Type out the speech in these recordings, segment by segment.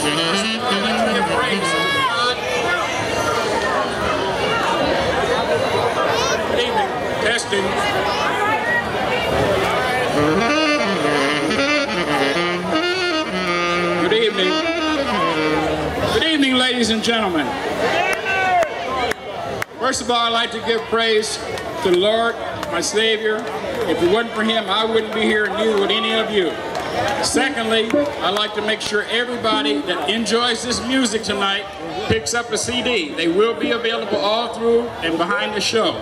Good evening. Good evening, ladies and gentlemen. First of all, I'd like to give praise to the Lord, my Savior. If it wasn't for Him, I wouldn't be here, and neither would any of you. Secondly, I'd like to make sure everybody that enjoys this music tonight picks up a CD. They will be available all through and behind the show.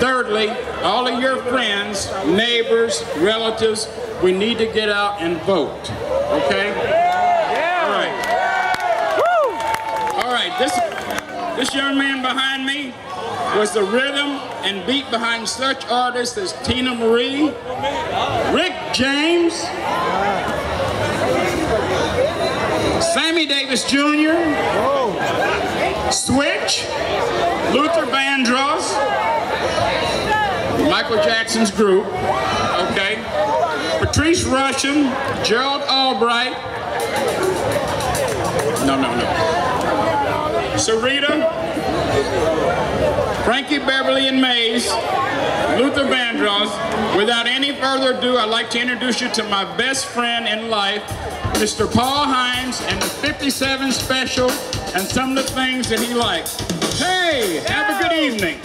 Thirdly, all of your friends, neighbors, relatives, we need to get out and vote. Okay? All right. All right, this, this young man behind me was the rhythm and beat behind such artists as Teena Marie, Rick James, Sammy Davis Jr., Switch, Luther Vandross, Michael Jackson's group, okay, Patrice Rushen, Gerald Albright, no, no, no, Sarita, Frankie Beverly and Maze, Luther Vandross. Without any further ado, I'd like to introduce you to my best friend in life, Mr. Paul Hines and the 57 Special and some of the things that he likes. Hey, have a good evening.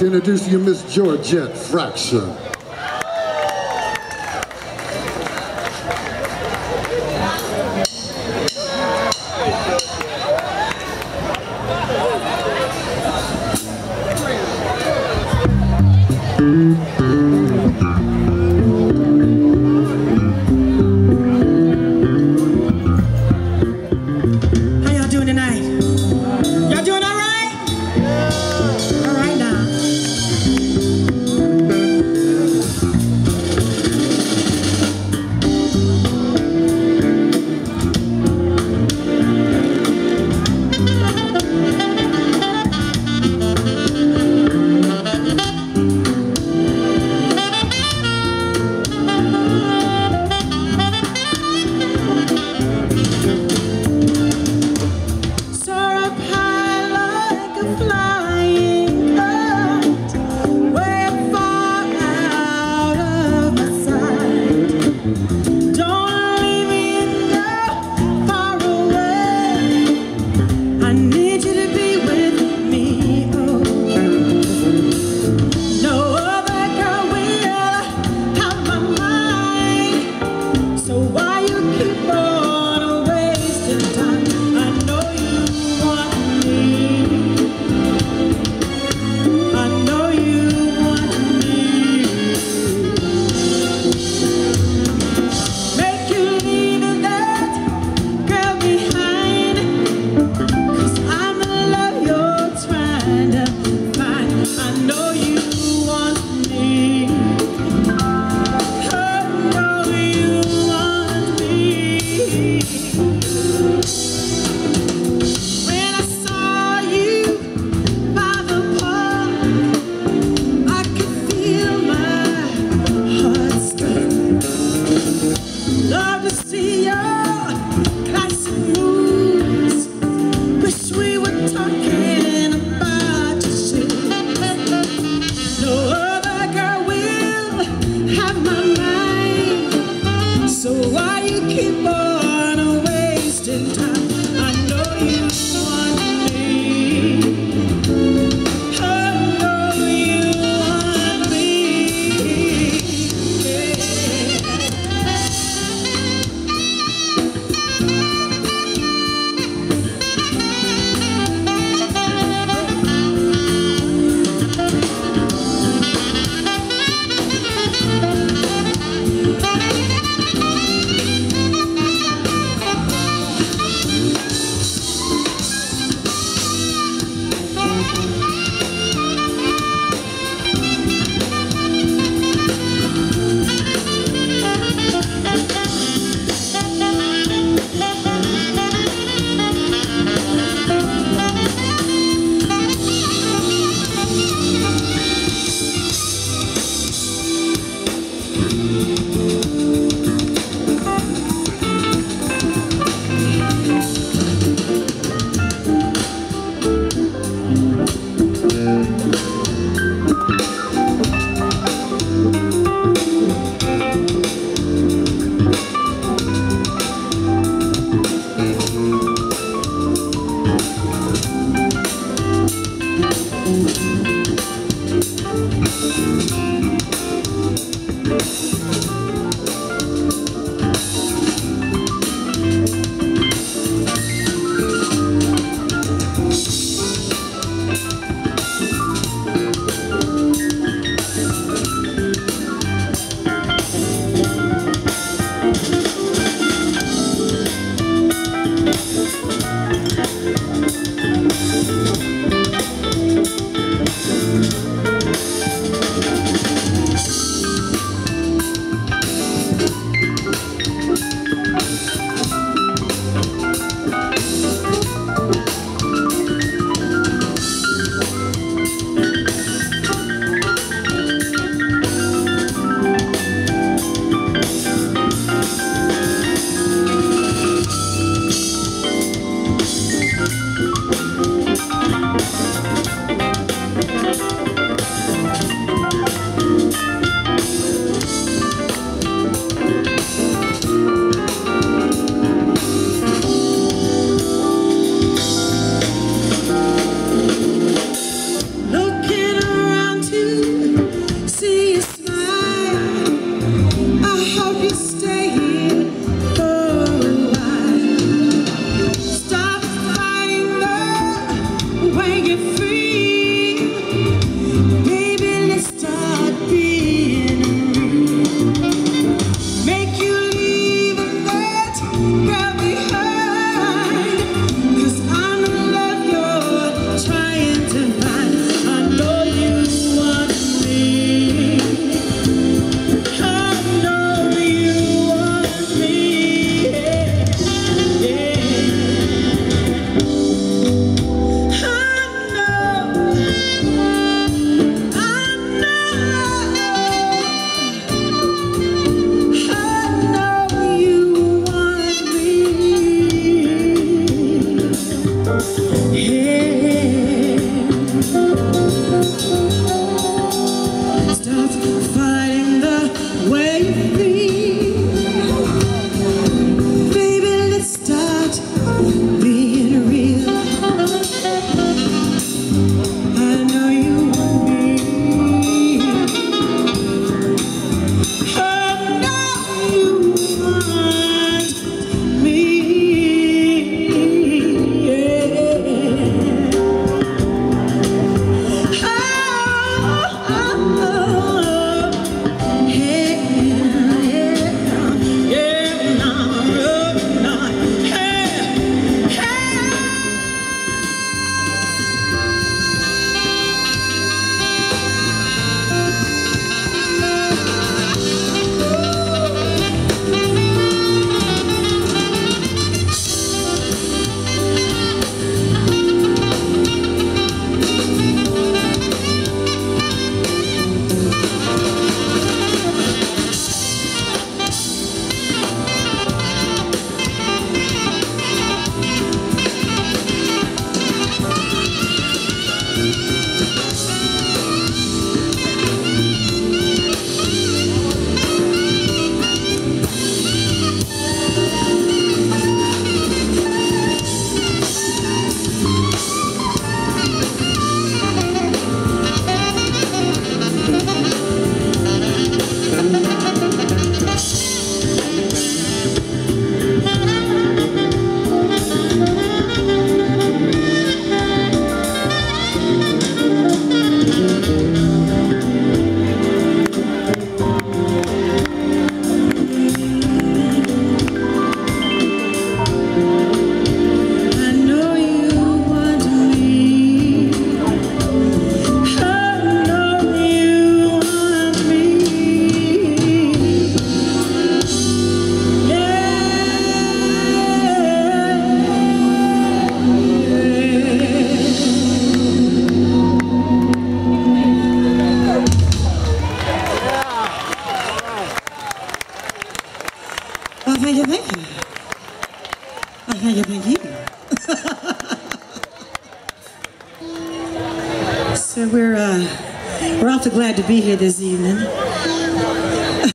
To introduce to you Miss Georgette Fraction.